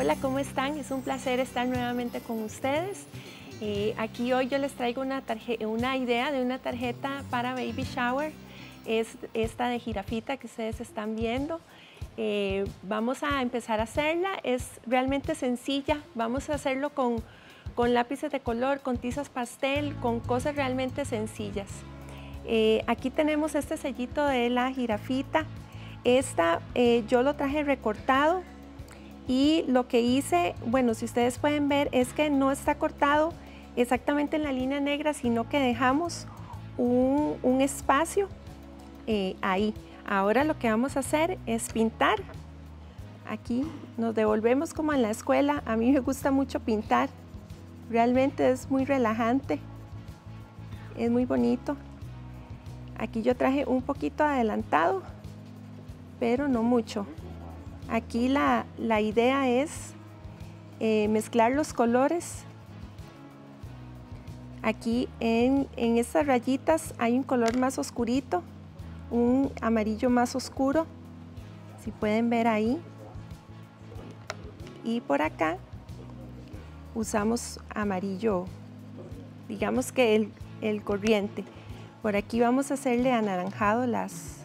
Hola, ¿cómo están? Es un placer estar nuevamente con ustedes. Eh, aquí hoy yo les traigo una, una idea de una tarjeta para baby shower. Es esta de jirafita que ustedes están viendo. Eh, vamos a empezar a hacerla. Es realmente sencilla. Vamos a hacerlo con, con lápices de color, con tizas pastel, con cosas realmente sencillas. Eh, aquí tenemos este sellito de la jirafita. Esta yo lo traje recortado y lo que hice, bueno, si ustedes pueden ver, es que no está cortado exactamente en la línea negra, sino que dejamos un, espacio eh, ahí. Ahora lo que vamos a hacer es pintar. Aquí nos devolvemos como en la escuela. A mí me gusta mucho pintar. Realmente es muy relajante. Es muy bonito. Aquí yo traje un poquito adelantado, pero no mucho. Aquí la, idea es eh, mezclar los colores Aquí en, estas rayitas hay un color más oscurito, un amarillo más oscuro, si pueden ver ahí. Y por acá usamos amarillo, digamos que el, el corriente. Por aquí vamos a hacerle anaranjado las,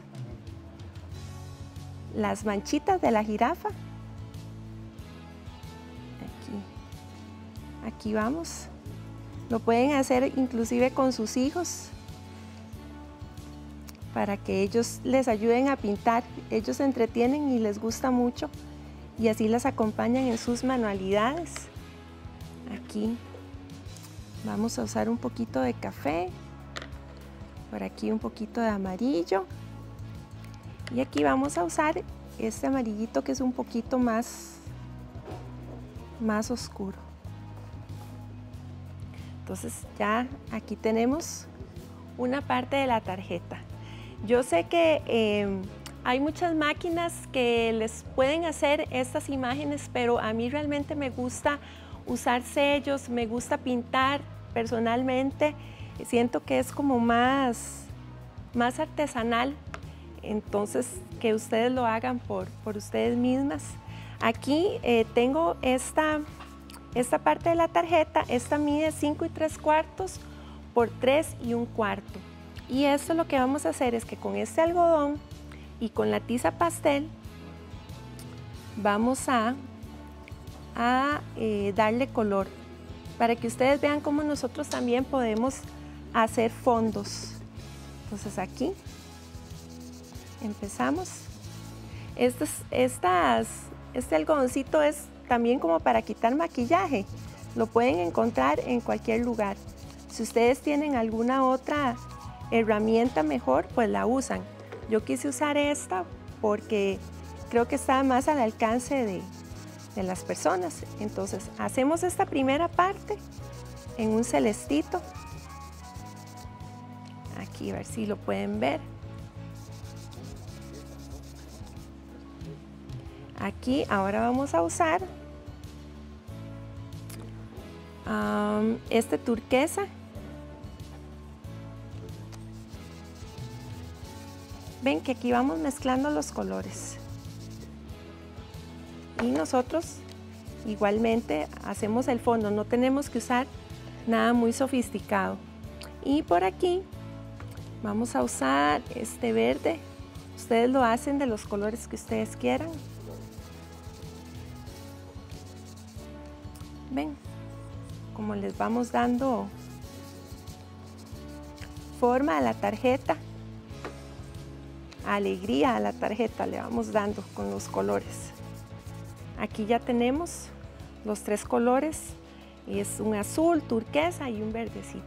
las manchitas de la jirafa. Aquí, vamos. Lo pueden hacer inclusive con sus hijos para que ellos les ayuden a pintar. Ellos se entretienen y les gusta mucho y así las acompañan en sus manualidades. Aquí vamos a usar un poquito de café, por aquí un poquito de amarillo y aquí vamos a usar este amarillito que es un poquito más, más oscuro. Entonces ya aquí tenemos una parte de la tarjeta. Yo sé que em, hay muchas máquinas que les pueden hacer estas imágenes, pero a mí realmente me gusta usar sellos, me gusta pintar personalmente. Siento que es como más, más artesanal, entonces que ustedes lo hagan por, por ustedes mismas. Aquí eh, tengo esta esta parte de la tarjeta, esta mide 5 y 3 cuartos por 3 y un cuarto. Y esto lo que vamos a hacer es que con este algodón y con la tiza pastel vamos a, a eh, darle color para que ustedes vean cómo nosotros también podemos hacer fondos. Entonces aquí empezamos. Estas, estas, este algodoncito es también como para quitar maquillaje. Lo pueden encontrar en cualquier lugar. Si ustedes tienen alguna otra herramienta mejor, pues la usan. Yo quise usar esta porque creo que está más al alcance de, de las personas. Entonces, hacemos esta primera parte en un celestito. Aquí, a ver si lo pueden ver. Aquí ahora vamos a usar este turquesa. Ven que aquí vamos mezclando los colores. Y nosotros igualmente hacemos el fondo, no tenemos que usar nada muy sofisticado. Y por aquí vamos a usar este verde. Ustedes lo hacen de los colores que ustedes quieran. Ven como les vamos dando forma a la tarjeta alegría a la tarjeta le vamos dando con los colores. Aquí ya tenemos los tres colores es un azul, turquesa y un verdecito.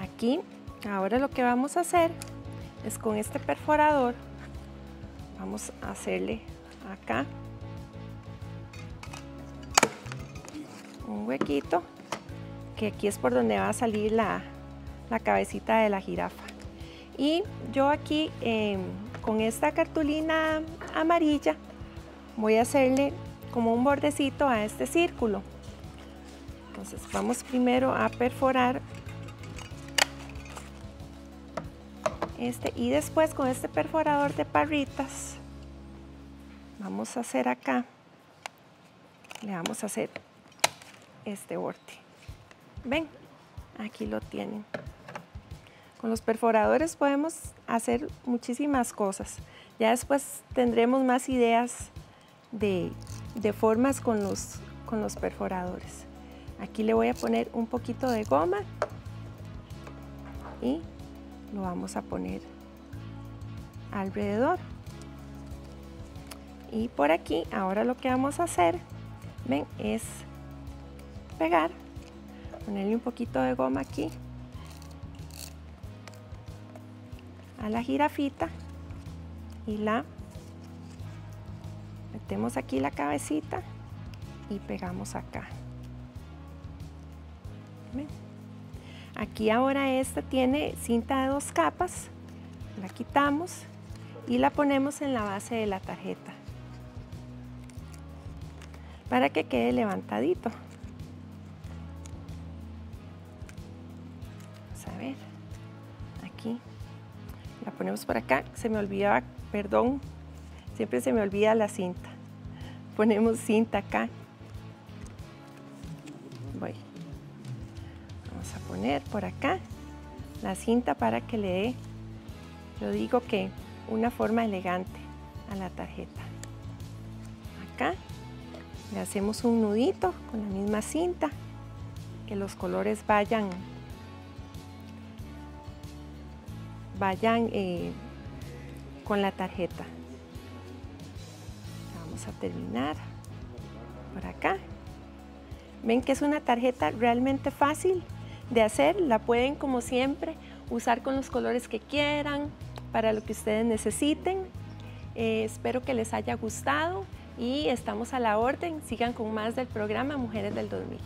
Aquí ahora lo que vamos a hacer es con este perforador vamos a hacerle acá un huequito, que aquí es por donde va a salir la, cabecita de la jirafa. Y yo aquí em, con esta cartulina amarilla voy a hacerle como un bordecito a este círculo. Entonces vamos primero a perforar este y después con este perforador de parritas vamos a hacer acá le vamos a hacer este borde. Ven, aquí lo tienen. Con los perforadores podemos hacer muchísimas cosas. Ya después tendremos más ideas de, formas con los, con los perforadores. Aquí le voy a poner un poquito de goma y lo vamos a poner alrededor. Y por aquí, ahora lo que vamos a hacer, ven, es pegar, ponerle un poquito de goma aquí. A la jirafita. Y la metemos aquí la cabecita y pegamos acá. Aquí ahora esta tiene cinta de dos capas, la quitamos y la ponemos en la base de la tarjeta. Para que quede levantadito. La ponemos por acá, se me olvidaba, perdón, siempre se me olvida la cinta. Ponemos cinta acá. Voy. Vamos a poner por acá la cinta para que le dé, yo digo que una forma elegante a la tarjeta. Acá le hacemos un nudito con la misma cinta, que los colores vayan, vayan eh, con la tarjeta. Vamos a terminar por acá. Ven que es una tarjeta realmente fácil de hacer, la pueden como siempre usar con los colores que quieran, para lo que ustedes necesiten. Eh, espero que les haya gustado y estamos a la orden. Sigan con más del programa Mujeres del 2000.